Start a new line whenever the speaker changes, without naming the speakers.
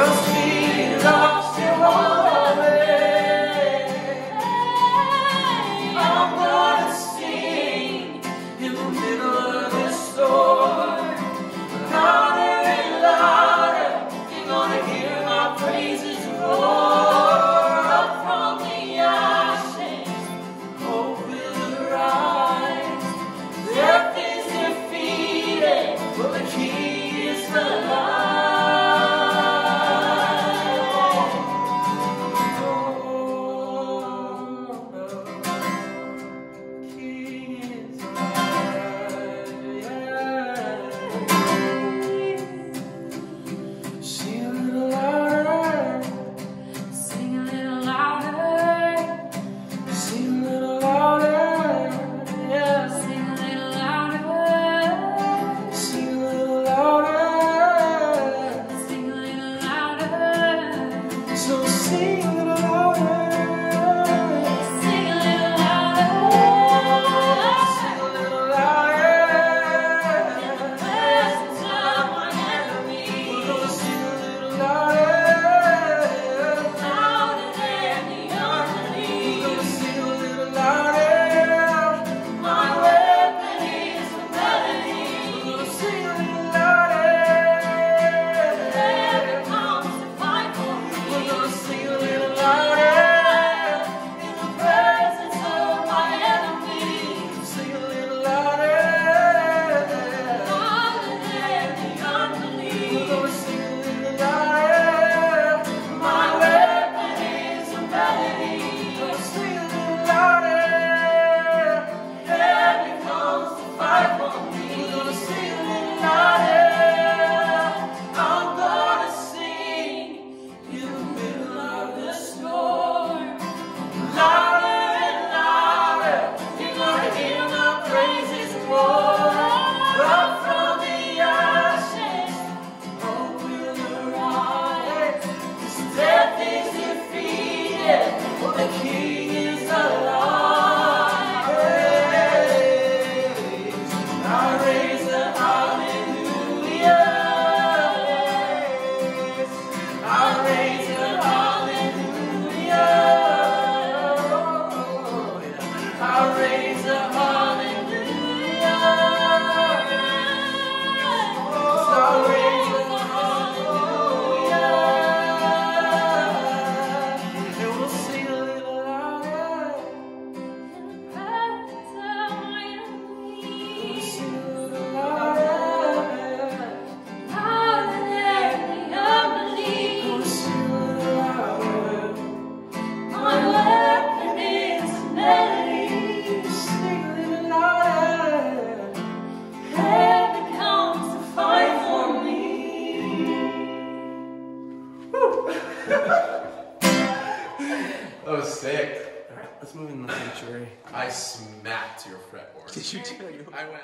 That was sick.
All right, Let's move in the sanctuary.
I smacked your fretboard.
Did you too?
I went.